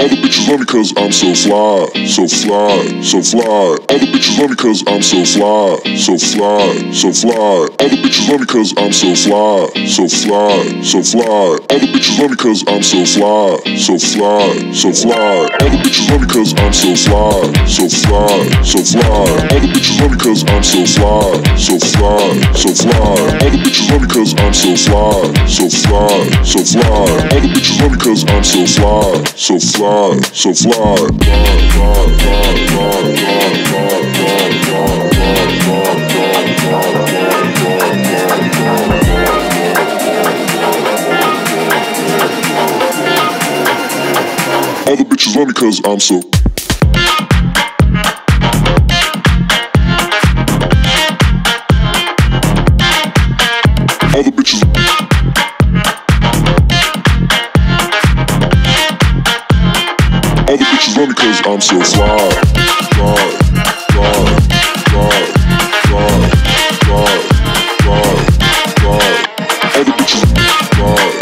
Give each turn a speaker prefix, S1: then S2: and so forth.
S1: Other bitches love me cause I'm so fly, so fly, so fly. Other bitches love me cause I'm so fly, so fly, so fly. Other bitches love me cause I'm so fly, so fly, so fly. Other bitches love me cause I'm so fly, so fly, so fly. Other bitches love me cause I'm so fly, so fly, so fly. Other bitches love me cause I'm so fly, so fly, so fly. All the bitches love me cause I'm so fly, so fly, so fly. All the bitches love me cause I'm so fly, so fly, so fly. All the bitches love me cause I'm so All the bitches love cause I'm so fly. Fly, fly, fly, fly, fly, fly, fly. All the bitches, fly.